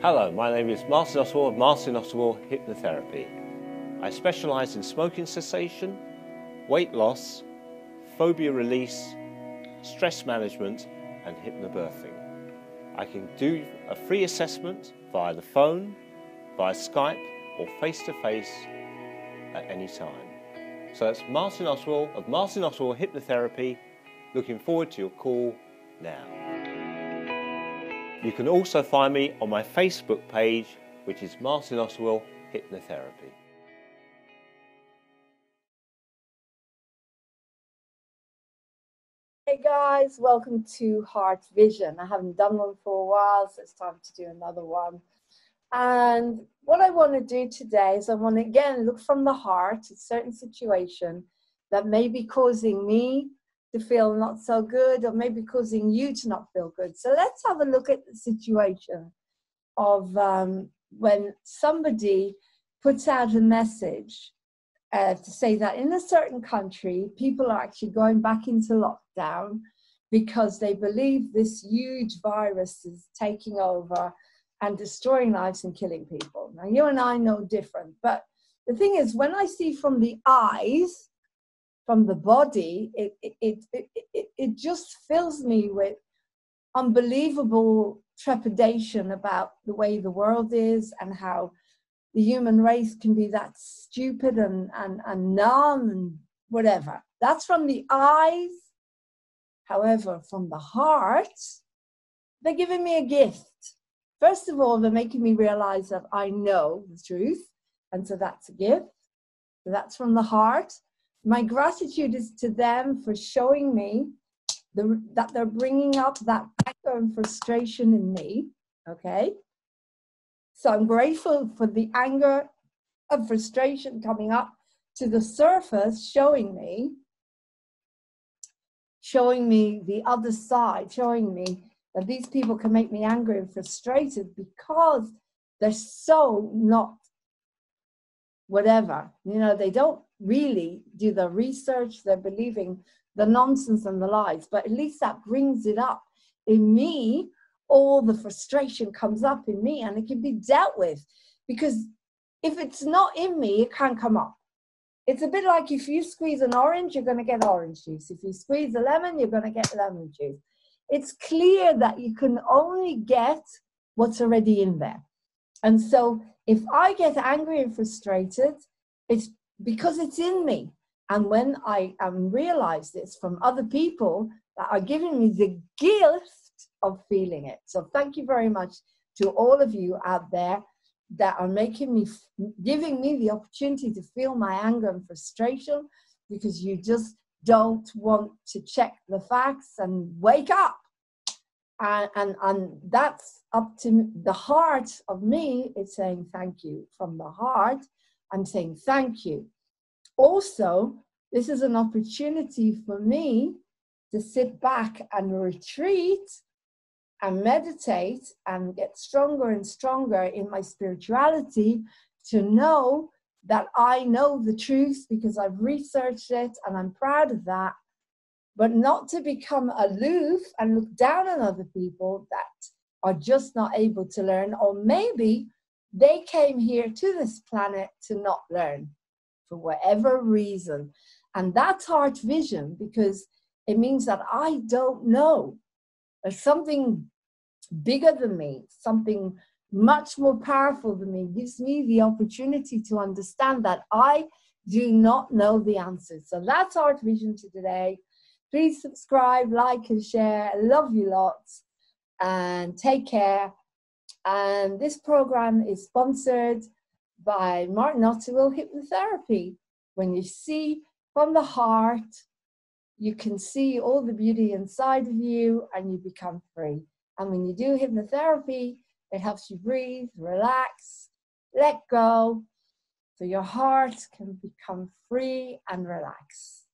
Hello, my name is Martin Oswald of Martin Oswald Hypnotherapy. I specialise in smoking cessation, weight loss, phobia release, stress management, and hypnobirthing. I can do a free assessment via the phone, via Skype, or face to face at any time. So that's Martin Oswald of Martin Oswald Hypnotherapy. Looking forward to your call now. You can also find me on my Facebook page, which is Martin Oswald Hypnotherapy. Hey guys, welcome to Heart Vision. I haven't done one for a while, so it's time to do another one. And what I want to do today is I want to again look from the heart a certain situation that may be causing me to feel not so good or maybe causing you to not feel good. So let's have a look at the situation of um, when somebody puts out a message uh, to say that in a certain country, people are actually going back into lockdown because they believe this huge virus is taking over and destroying lives and killing people. Now, you and I know different, but the thing is, when I see from the eyes, from the body, it, it, it, it, it just fills me with unbelievable trepidation about the way the world is and how the human race can be that stupid and, and, and numb and whatever. That's from the eyes. However, from the heart, they're giving me a gift. First of all, they're making me realize that I know the truth. And so that's a gift. So that's from the heart my gratitude is to them for showing me the, that they're bringing up that anger and frustration in me. Okay. So I'm grateful for the anger and frustration coming up to the surface, showing me, showing me the other side, showing me that these people can make me angry and frustrated because they're so not whatever. You know, they don't really do the research, they're believing the nonsense and the lies, but at least that brings it up. In me, all the frustration comes up in me and it can be dealt with because if it's not in me, it can't come up. It's a bit like if you squeeze an orange, you're going to get orange juice. If you squeeze a lemon, you're going to get lemon juice. It's clear that you can only get what's already in there. And so if I get angry and frustrated, it's because it's in me. And when I um, realize this from other people that are giving me the gift of feeling it. So thank you very much to all of you out there that are making me, giving me the opportunity to feel my anger and frustration because you just don't want to check the facts and wake up. And, and, and that's up to the heart of me. It's saying thank you from the heart I'm saying thank you. Also, this is an opportunity for me to sit back and retreat and meditate and get stronger and stronger in my spirituality to know that I know the truth because I've researched it and I'm proud of that, but not to become aloof and look down on other people that are just not able to learn, or maybe they came here to this planet to not learn for whatever reason. And that's heart vision because it means that I don't know. There's something bigger than me, something much more powerful than me, gives me the opportunity to understand that I do not know the answers. So that's Heart Vision to today. Please subscribe, like, and share. I love you lots. And take care. And this program is sponsored by Martin Oswald Hypnotherapy. When you see from the heart, you can see all the beauty inside of you and you become free. And when you do hypnotherapy, it helps you breathe, relax, let go, so your heart can become free and relaxed.